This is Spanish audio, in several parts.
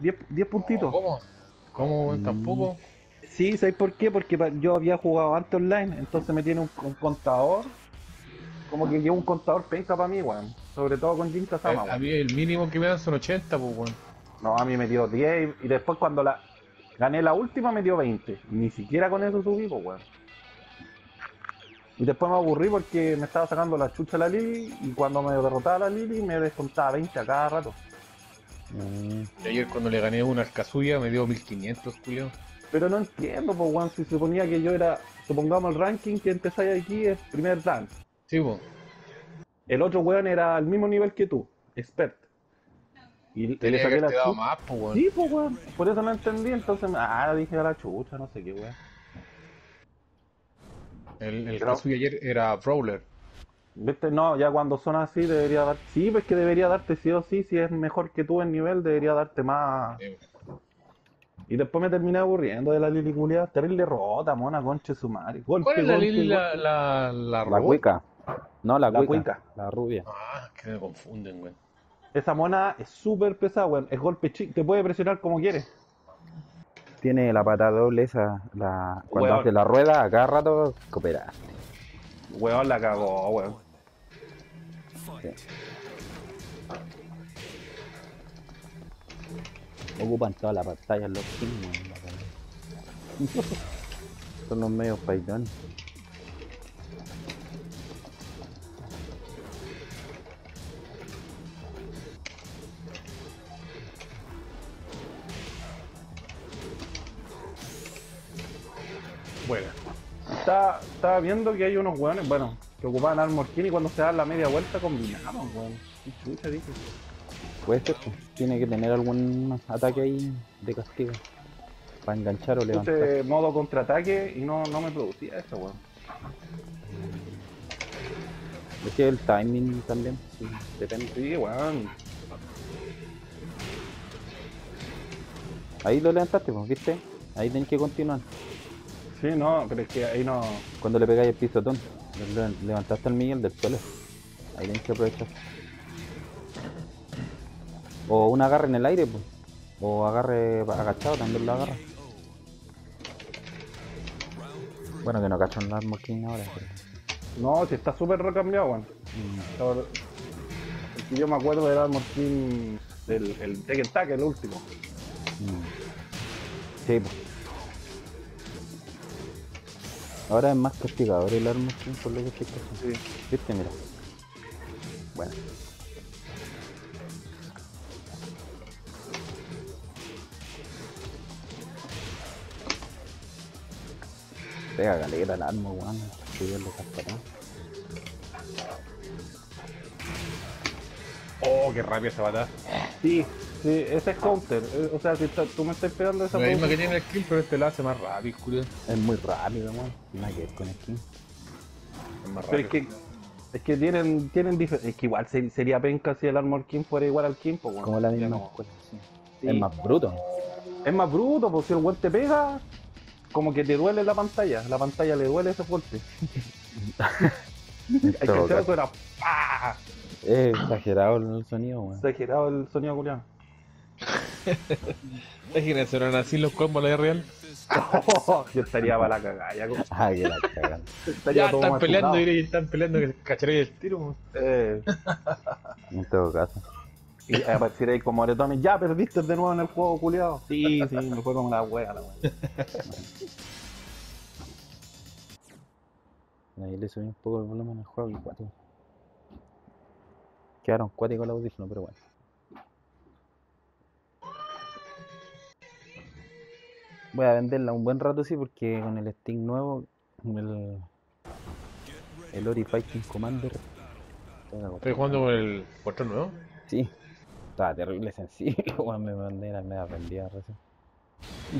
10, 10 puntitos. ¿Cómo? ¿Cómo? Mm. Tampoco. Sí, ¿sabes por qué? Porque yo había jugado antes online, entonces me tiene un, un contador. Como que lleva un contador penca para mí, weón. Sobre todo con Jin A, Kazama, a weón. mí el mínimo que me dan son 80, pues, weón. No, a mí me dio 10 y, y después cuando la gané la última me dio 20. Y ni siquiera con eso subí, pues, weón. Y después me aburrí porque me estaba sacando la chucha la Lili y cuando me derrotaba la Lili me descontaba 20 a cada rato. Mm, Y ayer cuando le gané una al Kazuya me dio 1500, culiao. Pero no entiendo, pues, weón, si suponía que yo era, supongamos el ranking que empezáis aquí es primer dan. Sí, pues. El otro weón era al mismo nivel que tú, expert. Y le Tenía que saqué la chucha. más, pues, weón. Sí, pues, weón. Por eso no entendí, entonces, ah, dije a la chucha, no sé qué, weón. El, el Kazuya ayer era Brawler. ¿Viste? No, ya cuando son así debería dar... Sí, pues que debería darte sí o sí, si es mejor que tú en nivel, debería darte más... Y después me terminé aburriendo de la Lili Culia. Terrible rota, mona, conche su madre. Golpe, ¿Cuál es la golpe, Lili, la, golpe. la, la, La cuica. No, la, La cuica. cuica. La rubia. Ah, que me confunden, weón. Esa mona es súper pesada, weón. Es golpe chico, te puede presionar como quieres. Tiene la pata doble esa. La... Cuando Weón. hace la rueda, a cada rato coopera. Weón, la cagó, weón. Ocupan toda la pantalla los verdad. Son los medios paitones. Buena. Estaba, estaba viendo que hay unos weones, bueno, que ocupaban Armor King y cuando se dan la media vuelta combinaban, weón. Chucha, dije. Puede ser, pues. Tiene que tener algún ataque ahí de castigo. Para enganchar o levantar. Puse modo contraataque y no, no me producía eso, weón. Es que el timing también, sí, depende. Sí, weón. Ahí lo levantaste, pues, ¿viste? Ahí tenés que continuar. Sí, no, pero es que ahí no. Cuando le pegáis el pisotón, levantaste al Miguel del suelo. Ahí tenés que aprovechar. O un agarre en el aire, pues. O agarre agachado, también lo agarra. Bueno, que no cachan la Armor King ahora. pero- No, si está súper recambiado, weón. Mm, que yo me acuerdo del Armor King del el Tekken Tag, el último. mm. Sí, pues. Ahora es más castigador el King por lo que estoy cachando. Sí. ¿Viste? Mira. Bueno. Pega galera el arma, weón. Subirle cascarón. Oh, qué rápida esa patada. Sí, sí, ese es counter. eh, O sea, si está- tú me estás pegando esa La misma que tiene el kill, pero este la hace más rápido. Es muy rápido, weón. Nada que ver con el King. Es más Pero rápido. es que, es que tienen, tienen Es que igual ser- sería penca si el Armor King fuera igual al King, pues, weón. Como la misma no. escuela, sí. Sí. Es más bruto. Es más bruto, pues si el weón te pega, como que te duele la pantalla. La pantalla le duele ese golpe. Hay que hacer era ¡pah! Es exagerado el sonido, weón. Exagerado el sonido culiado. Imagínense, ¿serán así los combos la vida real? Yo estaría para la cagada. Ya, como- que la estaría Ya todo están peleando, y están peleando que cacharé el tiro. Eh, En todo caso. y apareciera ahí como moretones. Ya perdiste de nuevo en el juego, culiado. Sí, sí, me fue como la wea, la wea. Ahí le subí un poco el volumen al juego y cuático. Quedaron cuáticos los audífonos, pero bueno. Voy a venderla un buen rato, sí, porque con el Steam nuevo, el, el Ori Fighting Commander. Estoy jugando con el control nuevo. Sí, estaba terrible sensible, weón, me mandé la media vendida recién.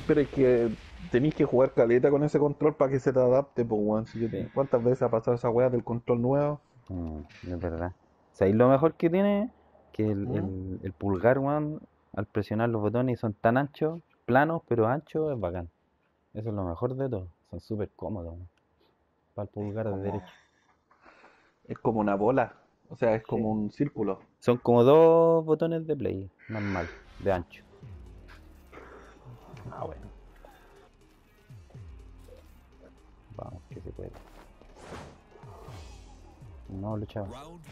Pero es que tenéis que jugar caleta con ese control para que se te adapte, pues, weón. Si yo- Sí. ¿Cuántas veces ha pasado esa wea del control nuevo? Mm, es verdad. ¿Sabéis lo mejor que tiene? Que el, ¿Mm? el, el pulgar, weón, al presionar los botones son tan anchos, planos, pero anchos, es bacán. Eso es lo mejor de todo. Son súper cómodos, weón. Para el pulgar de derecho. Es como una bola. O sea, es como Sí. un círculo. Son como dos botones de play, normal, de ancho. Ah, bueno. Vamos, que se puede. No, luchaba. Round one.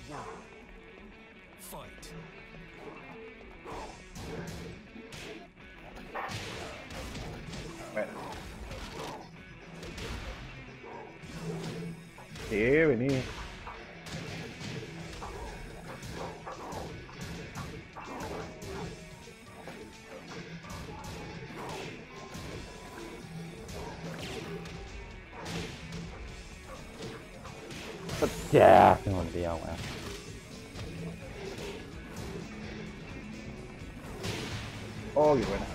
Fight. Bueno. Sí, vení. Ya, se me olvidó, weón. Oh, qué buena.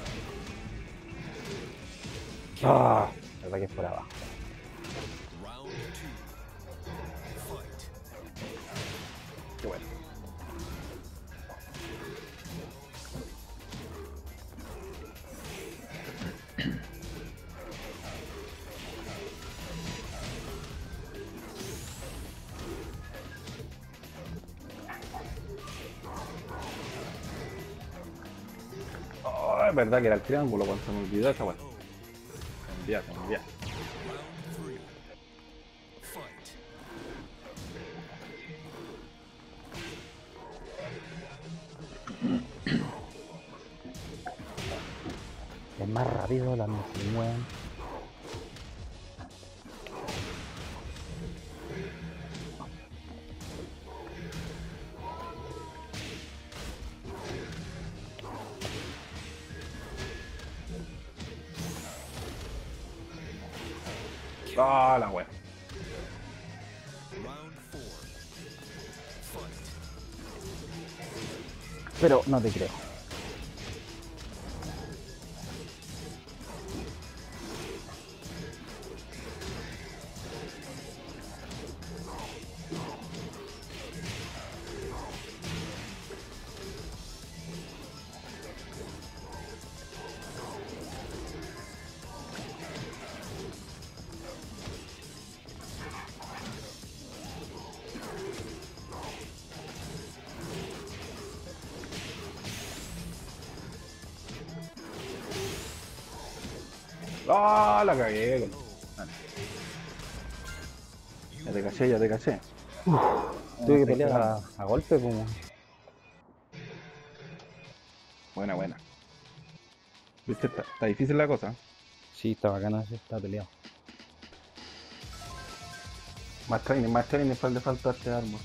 Ah, la verdad que es por abajo. Qué bueno. Oh, es verdad que era el triángulo cuando se me olvidó esa weá. Se me olvida, se me olvida. Round three. Fight. Es más rápido la misión, Pero no te creo. Ah, la cagué. Ya te caché, ya te caché. Tuve que pelear a, a golpe como. Buena, buena. Viste, está, está difícil la cosa. Sí, está bacana está peleado. Más training, más training después le falta este arma.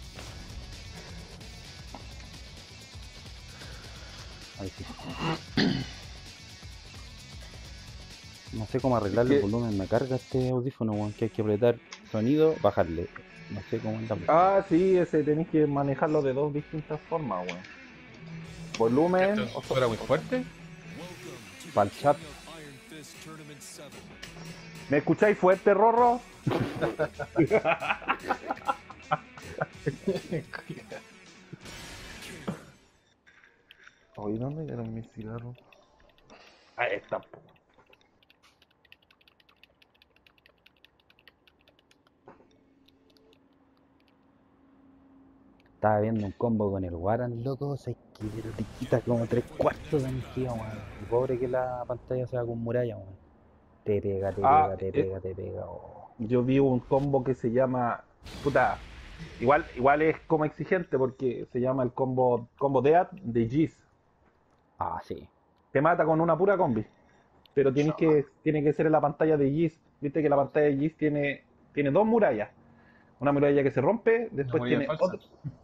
Ahí sí. No sé cómo arreglarle Es el volumen, me carga este audífono, weón, que hay que apretar sonido, bajarle. No sé cómo anda. Ah, sí, ese tenéis que manejarlo de dos distintas formas, weón. Volumen o ¿Esto era muy fuerte? Pa'l the chat. King of Iron Fist Tournament 7. ¿Me escucháis fuerte, Rorro? Oye, ¿dónde quedan mis cigarros? Ahí está, Estaba viendo un combo con el Waran, loco, o sea, que te quita como tres cuartos de energía, weón. Pobre que la pantalla sea con muralla, weón. Te pega, te Ah, pega, te eh. pega, te pega, oh. Yo vi un combo que se llama. Puta. Igual, igual es como exigente porque se llama el combo combo Death de Giz. Ah, sí. Te mata con una pura combi. Pero tienes que, tiene que ser en la pantalla de Giz. Viste que la pantalla de Giz tiene, tiene dos murallas. Una muralla que se rompe, después tiene otra.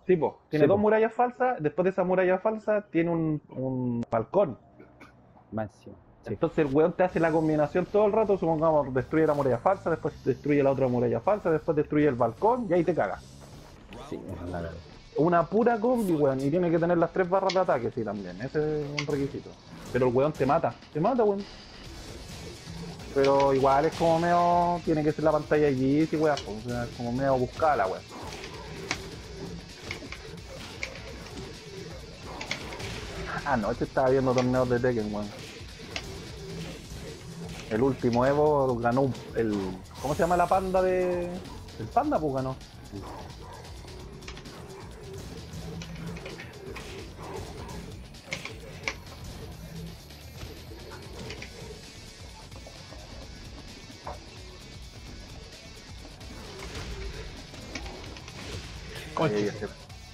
Sí, po, tiene Sí, dos po. murallas falsas. Después de esa muralla falsa tiene un, un balcón. Encima. Sí. Entonces el weón te hace la combinación todo el rato. Supongamos, destruye la muralla falsa, después destruye la otra muralla falsa, después destruye el balcón y ahí te cagas. Sí. Una pura combi, weón, y tiene que tener las tres barras de ataque, sí, también. Ese es un requisito. Pero el weón te mata, te mata, weón. Pero igual es como medio. Tiene que ser la pantalla allí, sí, pues, o es como medio buscada, weón. Anoche estaba viendo torneos de Tekken, weón. El último Evo ganó el. ¿Cómo se llama la panda de. El panda, pues ganó. Concha. Yo ya sé,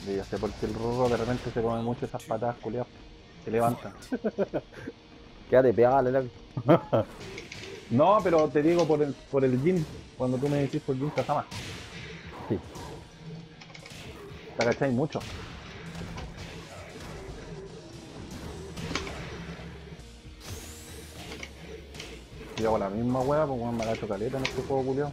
yo ya sé por qué el rorro de repente se come mucho esas patadas culiadas. Se levanta. Quédate pegado, loco. No, pero te digo por el, por el gin. Cuando tú me decís por gin Kazama. Sí. Te agacháis mucho. Yo hago la misma hueá, weón, me agacho caleta en este juego culiao.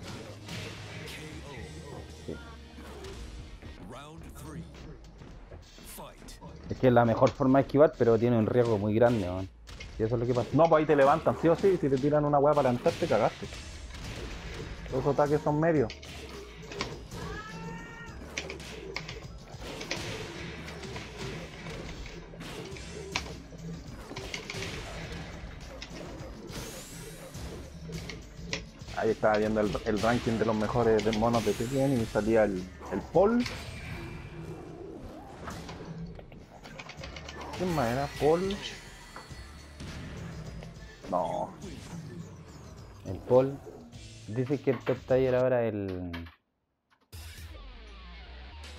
Que es la mejor forma de esquivar, pero tiene un riesgo muy grande, weón. Y eso es lo que pasa. No, pues ahí te levantan, sí o sí, si te tiran una hueá para levantarte, cagaste. Los ataques son medios. Ahí estaba viendo el, ranking de los mejores monos de Tekken y salía el Paul. ¿Quién más era? Paul. No, El Paul. Dice que el top tier ahora el.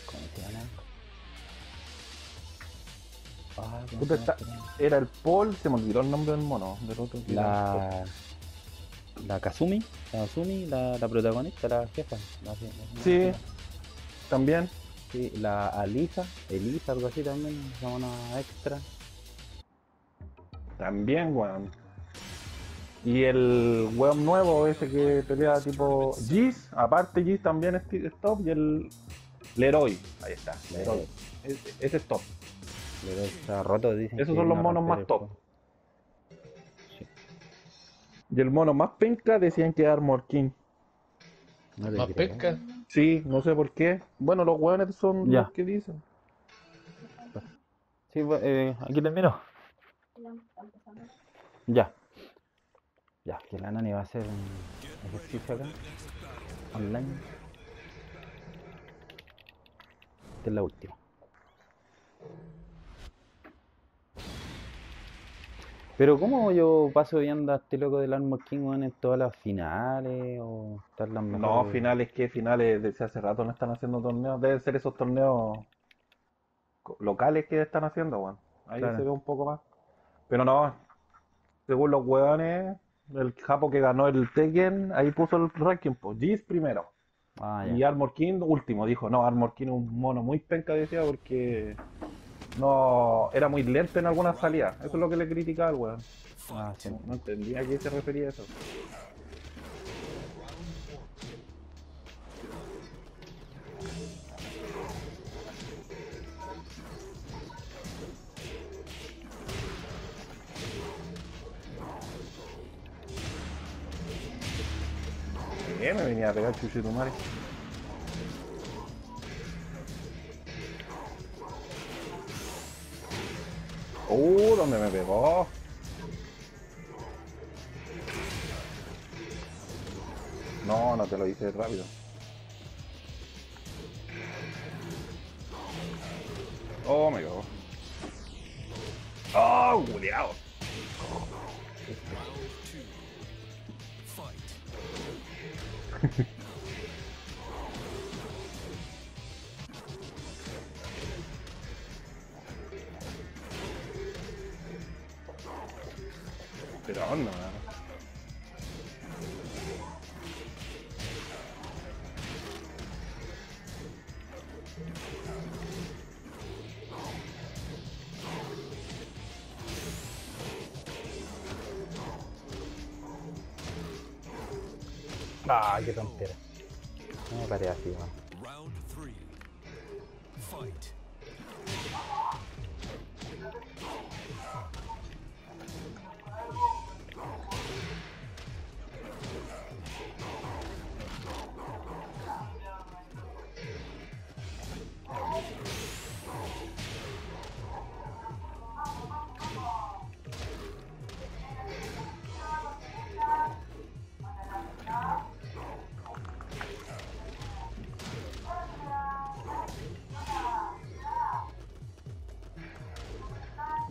¿Cómo se llama? Ah, ¿cómo Puta, se llama está- este era el Paul, se me olvidó el nombre del mono, del otro La. La Kazumi, la Kazumi, la, la protagonista, la jefa. la- la- Sí. la- También. Sí, la Alisa, Elisa, algo así también, la una extra. También, weón. Y el weón nuevo, ese que pelea tipo Giz, aparte Giz también es, es top, y el Leroy, ahí está, Leroy. Ese, ese es top. Le doy- está roto, dicen. Esos son los monos más el top. Sí. Y el mono más penca decían que Armor King. No Más creo. Sí, no sé por qué. Bueno, los weones son Ya. los que dicen. Sí, bu- eh, aquí termino. Ya. Ya, que la nani va a hacer un ejercicio acá. Online. Esta es la última. Pero ¿cómo yo paso viendo a este loco del Armor King weón, en todas las finales o están las No, mejores? finales que finales desde hace rato no están haciendo torneos. Deben ser esos torneos locales que están haciendo, weón. Ahí Claro. se ve un poco más. Pero no, según los weones, el Japo que ganó el Tekken, ahí puso el ranking, pues Giz primero. Ah, Y. Armor King último. Dijo, no, Armor King es un mono muy penca, decía, porque no era muy lento en algunas salidas. Eso es lo que le criticaba al weón. Ah. No entendía a qué se refería eso. ¿Qué? Me venía a pegar chuchitumare. Uh, ¿dónde me pegó? No, no te lo hice rápido. Oh, me cagó. Oh, culiao. Fight. Pero no. Ah, qué tontera. No me parece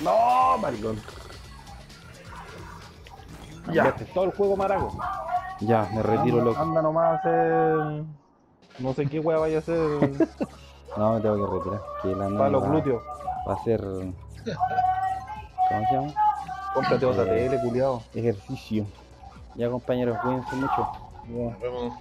No, maricón. Ya. Ya, todo el juego maraco. Ya, me retiro, anda, loco. anda nomás a hacer. No sé qué wea vaya a hacer No, me tengo que retirar. Que la para los va, glúteos. va a hacer. ¿Cómo se llama? Cómprate otra Eh, tele, culiado. Ejercicio. Ya, compañeros, cuídense mucho. Ya. Nos vemos.